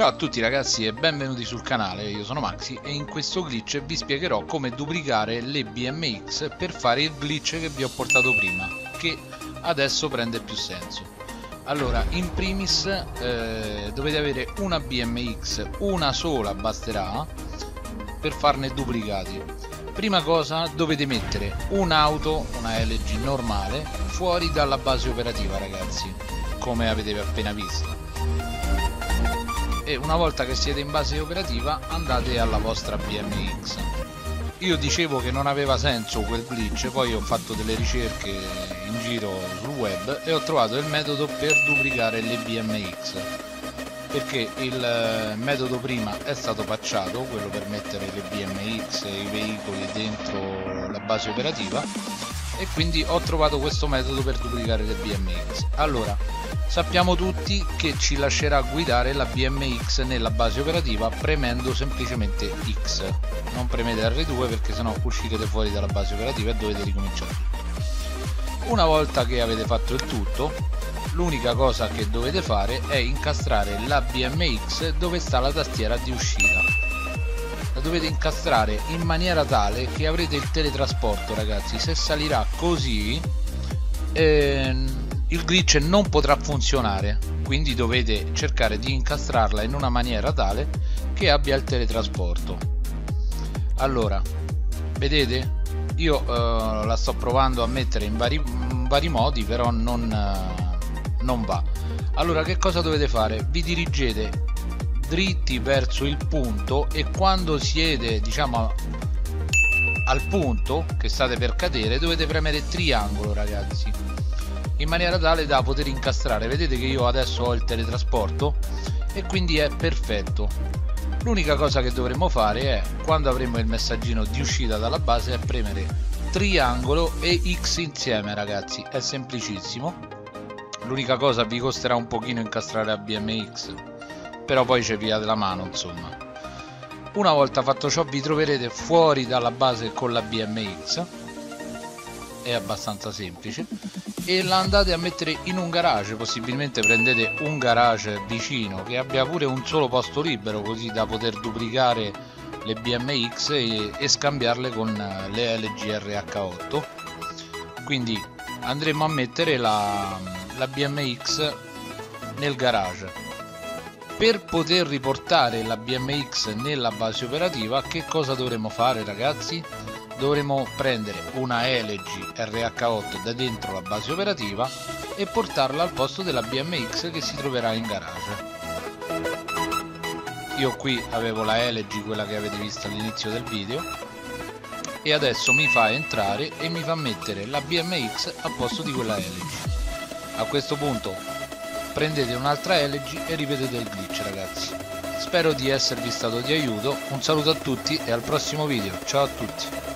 Ciao a tutti ragazzi e benvenuti sul canale, io sono Maxi e in questo glitch vi spiegherò come duplicare le BMX per fare il glitch che vi ho portato prima, che adesso prende più senso. Allora, in primis eh, dovete avere una BMX, una sola basterà per farne duplicati. Prima cosa dovete mettere un'auto, una LG normale, fuori dalla base operativa ragazzi, come avete appena visto e una volta che siete in base operativa andate alla vostra BMX io dicevo che non aveva senso quel glitch poi ho fatto delle ricerche in giro sul web e ho trovato il metodo per duplicare le BMX perché il eh, metodo prima è stato patchato quello per mettere le BMX e i veicoli dentro la base operativa e quindi ho trovato questo metodo per duplicare le BMX allora sappiamo tutti che ci lascerà guidare la BMX nella base operativa premendo semplicemente X. Non premete R2 perché sennò uscirete fuori dalla base operativa e dovete ricominciare una volta che avete fatto il tutto l'unica cosa che dovete fare è incastrare la BMX dove sta la tastiera di uscita la dovete incastrare in maniera tale che avrete il teletrasporto ragazzi. Se salirà così eh, il glitch non potrà funzionare. Quindi dovete cercare di incastrarla in una maniera tale che abbia il teletrasporto. Allora vedete? Io eh, la sto provando a mettere in vari, in vari modi però non, eh, non va. Allora che cosa dovete fare? Vi dirigete dritti verso il punto e quando siete diciamo al punto che state per cadere dovete premere triangolo ragazzi in maniera tale da poter incastrare. Vedete che io adesso ho il teletrasporto e quindi è perfetto. L'unica cosa che dovremo fare è quando avremo il messaggino di uscita dalla base è premere triangolo e X insieme ragazzi. È semplicissimo. L'unica cosa vi costerà un pochino incastrare la BMX però poi c'è via della mano insomma. Una volta fatto ciò vi troverete fuori dalla base con la BMX è abbastanza semplice. E la andate a mettere in un garage. Possibilmente prendete un garage vicino che abbia pure un solo posto libero così da poter duplicare le BMX e, e scambiarle con le LG RH8 quindi andremo a mettere la, la BMX nel garage per poter riportare la BMX nella base operativa che cosa dovremo fare ragazzi? dovremo prendere una LG RH8 da dentro la base operativa e portarla al posto della BMX che si troverà in garage io qui avevo la LG quella che avete visto all'inizio del video e adesso mi fa entrare e mi fa mettere la BMX al posto di quella LG a questo punto prendete un'altra LG e ripetete il glitch ragazzi. Spero di esservi stato di aiuto. Un saluto a tutti e al prossimo video. Ciao a tutti